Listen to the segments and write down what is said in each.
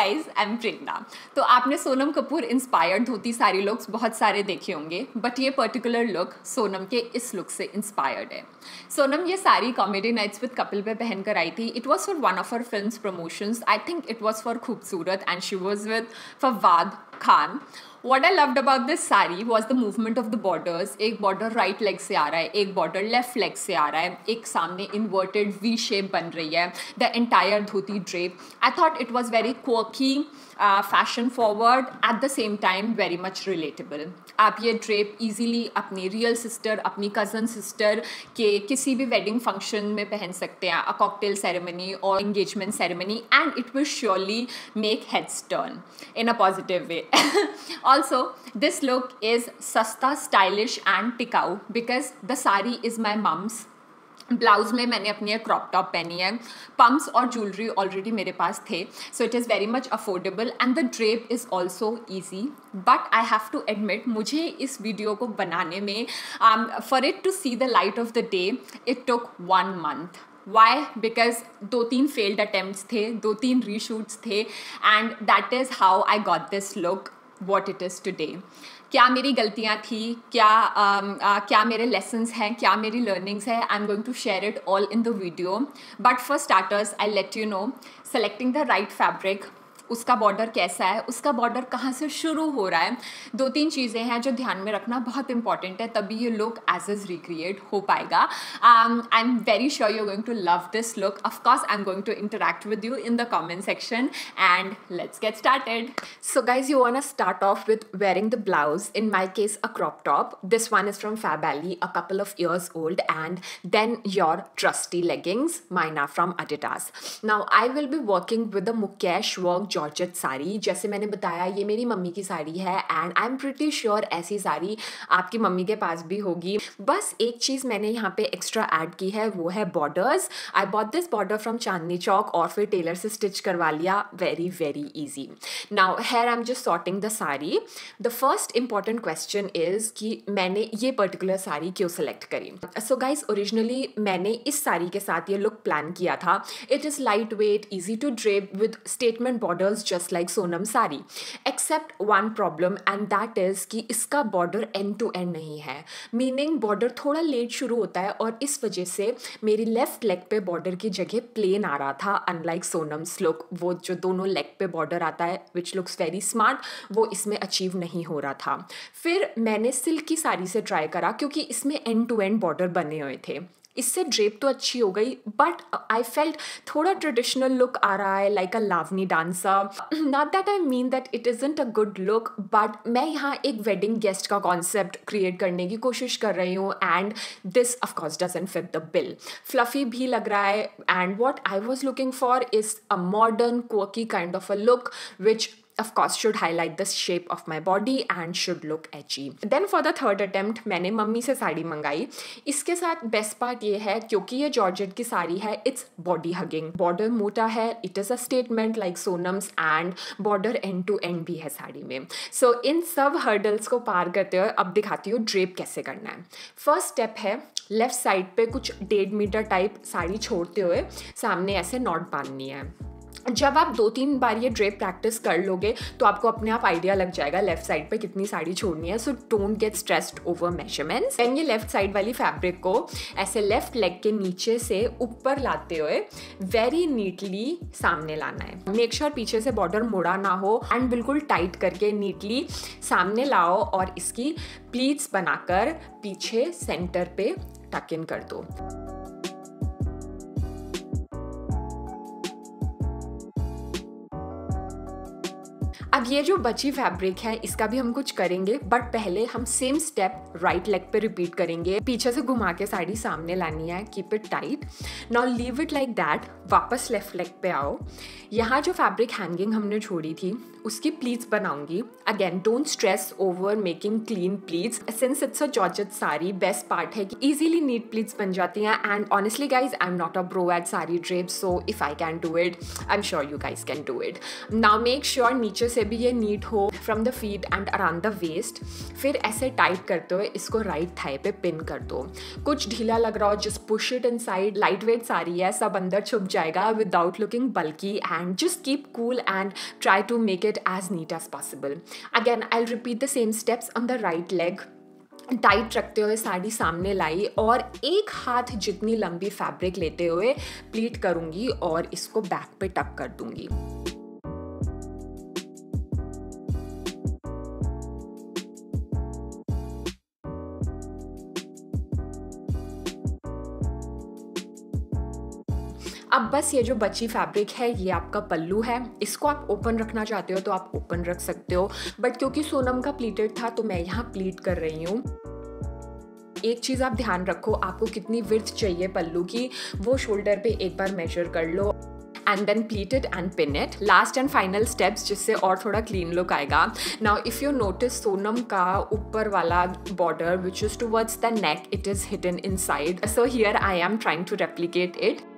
Guys I M प्रेगना तो आपने Sonam Kapoor inspired धोती सारी लुक्स बहुत सारे देखे होंगे बट ये पर्टिकुलर लुक सोनम के इस लुक से इंस्पायर्ड है. सोनम, ये सारी कॉमेडी नाइट्स विद कपिल पे पहन कर आई थी. It was for one of her film promotions I think it was for Khoobsurat and she was with Fawad Khan what I loved about this sari was the movement of the borders एक border right leg से आ रहा है, एक border left leg से आ रहा है, एक सामने इन्वर्टेड वी शेप बन रही है the entire dhoti drape I thought it was very fashion forward at the same time very much relatable आप ये ड्रेप ईजीली अपनी रियल सिस्टर अपनी कज़न सिस्टर के किसी भी वेडिंग फ़ंक्शन में पहन सकते हैं अ कॉकटेल सेरेमनी और engagement ceremony and it will surely make heads turn in a positive way also this look is सस्ता स्टाइलिश एंड टिकाऊ because the sari is my mum's blouse में मैंने अपनी एक क्रॉप टॉप पहनी है। Pumps और ज्वेलरी ऑलरेडी मेरे पास थे। So it is very much affordable and the drape is also easy but I have to admit मुझे इस वीडियो को बनाने में for it to see the light of the day it took one month why because दो तीन failed attempt थे दो तीन रीशूट्स थे and that is how I got this look what it is today क्या मेरी गलतियाँ थी? क्या आ, आ, क्या मेरे लेसन्स हैं? क्या मेरी लर्निंग्स हैं? I am going to share it all in the video but for starters I let you know selecting the right fabric उसका बॉर्डर कैसा है उसका बॉर्डर कहाँ से शुरू हो रहा है दो तीन चीज़ें हैं जो ध्यान में रखना बहुत इंपॉर्टेंट है तभी ये लुक एज इज रिक्रिएट हो पाएगा I am very sure you going to love this look of course I am going to interact with you in the comment section and let's get started so guys you want start off with wearing the blouse in my case a crop top this one is from fab alley a couple of years old and then your trusty leggings mine are from adidas now i will be working with the mukesh work georgette sari. जैसे मैंने बताया, ये मेरी mummy की साड़ी है and I am pretty sure ऐसी साड़ी आपकी mummy के पास भी होगी। बस एक चीज़ मैंने यहाँ पे एक्स्ट्रा ऐड की है, वो है borders I bought this border from Chandni Chowk और फिर टेलर से स्टिच करवा लिया। Very very easy now here I am just sorting the sari. The first important question is कि मैंने ये पर्टिकुलर साड़ी क्यों सेलेक्ट करी? सो गाइज़ ओरिजिनली मैंने इस साड़ी के साथ ये लुक प्लान किया था। It is light weight easy to drape with statement border borders just like Sonam sari, except one problem, and that is कि इसका बॉर्डर एंड टू एंड नहीं है। मीनिंग बॉर्डर थोड़ा लेट शुरू होता है, और इस वजह से मेरी लेफ़्ट लेग पे बॉर्डर की जगह प्लेन आ रहा था अनलाइक सोनम्स लुक वो जो दोनों लेग पे बॉर्डर आता है विच लुक्स वेरी स्मार्ट वो इसमें अचीव नहीं हो रहा था। फिर मैंने सिल्क की साड़ी से ट्राई करा, क्योंकि इसमें एंड टू एंड बॉर्डर बने हुए थे। इससे ड्रेप तो अच्छी हो गई बट आई फेल्ट थोड़ा ट्रेडिशनल लुक आ रहा है like a Lavani dancer not that I mean that it isn't a good look but मैं यहाँ एक वेडिंग गेस्ट का कॉन्सेप्ट क्रिएट करने की कोशिश कर रही हूँ and this of course doesn't fit the bill fluffy भी लग रहा है and what I was looking for is a modern cocky kind of a look which of course should highlight the shape of my body and should look edgy. Then for the third attempt मैंने mummy से साड़ी मंगाई। इसके साथ best part ये है क्योंकि ये georgette की साड़ी है इट्स बॉडी हगिंग बॉर्डर मोटा है it is a statement like Sonam's and border end to end भी है साड़ी में. सो so, इन सब हर्डल्स को पार करते हुए अब दिखाती हूँ ड्रेप कैसे करना है। फ़र्स्ट स्टेप है लेफ़्ट साइड पे कुछ डेढ़ मीटर टाइप साड़ी छोड़ते हुए सामने ऐसे नॉट बांधनी है। जब आप दो तीन बार ये ड्रेप प्रैक्टिस कर लोगे तो आपको अपने आप आइडिया लग जाएगा लेफ़्ट साइड पे कितनी साड़ी छोड़नी है। So don't get stressed over measurements and ये लेफ़्ट साइड वाली फैब्रिक को ऐसे लेफ़्ट लेग के नीचे से ऊपर लाते हुए वेरी नीटली सामने लाना है। मेक श्योर sure पीछे से बॉर्डर मुड़ा ना हो एंड बिल्कुल टाइट करके नीटली सामने लाओ और इसकी प्लीट्स बनाकर पीछे सेंटर पे टक इन कर दो। अब ये जो बची फैब्रिक है, इसका भी हम कुछ करेंगे बट पहले हम सेम स्टेप राइट लेग पे रिपीट करेंगे। पीछे से घुमा के साड़ी सामने लानी है keep it tight now leave it like that वापस लेफ़्ट लेग पे आओ। यहाँ जो फैब्रिक हैंगिंग हमने छोड़ी थी, उसकी प्लीट्स बनाऊँगी। Again don't stress over making clean pleats since it's a georgette sari best part है कि इजीली नीट प्लीट्स बन जाती हैं। And honestly guys I am not a pro at sari drape so if I can do it I am sure you guys can do it now make sure नीचे से भी ये neat हो from the feet and around the waist फिर ऐसे tight करते हुए इसको राइट थाई पे पिन कर दो। कुछ ढीला लग रहा हो just push it inside light weight sari है, सब अंदर छुप जाएगा without looking bulky and just keep cool and try to make it as neat as possible again I repeat the same steps on the right leg tight रखते हुए साड़ी सामने लाई और एक हाथ जितनी लंबी फैब्रिक लेते हुए प्लीट करूँगी और इसको बैक पे टक कर दूँगी। अब बस ये जो बची फैब्रिक है, ये आपका पल्लू है। इसको आप ओपन रखना चाहते हो तो आप ओपन रख सकते हो। बट क्योंकि सोनम का प्लीटेड था तो मैं यहाँ प्लीट कर रही हूँ। एक चीज़ आप ध्यान रखो, आपको कितनी विर्थ चाहिए पल्लू की, वो शोल्डर पे एक बार मेजर कर लो and then pleat it and pin it last and final steps जिससे और थोड़ा क्लीन लुक आएगा। Now if you notice Sonam का ऊपर वाला border which is towards the neck it is hidden inside so here I am trying to replicate it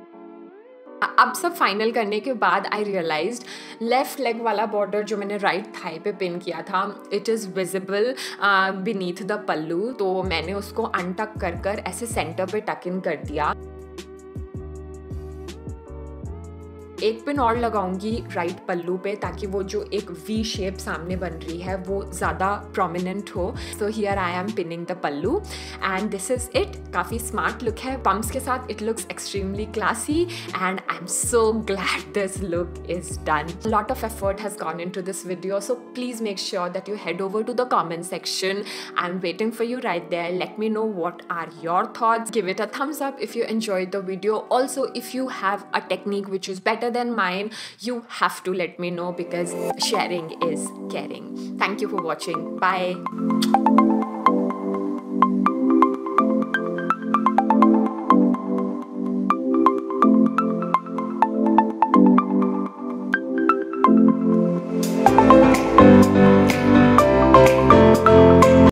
अब सब final करने के बाद आई रियलाइज़ लेफ़्ट लेग वाला बॉर्डर जो मैंने राइट right थाई पे पिन किया था it is visible beneath the pallu तो मैंने उसको अनटक कर कर ऐसे सेंटर पे टक इन कर दिया। एक पिन और लगाऊँगी राइट पल्लू पे ताकि वो जो एक वी शेप सामने बन रही है, वो ज़्यादा प्रोमिनेंट हो। So here I am pinning the pallu and this is it काफ़ी स्मार्ट लुक है। पम्प्स के साथ it looks extremely classy and I am so glad this look is done lot of effort has gone into this video so please make sure that you head over to the comment section I am waiting for you right there let me know what are your thoughts give it a thumbs up if you enjoyed the video. Also, if you have a technique which is better than mine you have to let me know because sharing is caring. Thank you for watching. Bye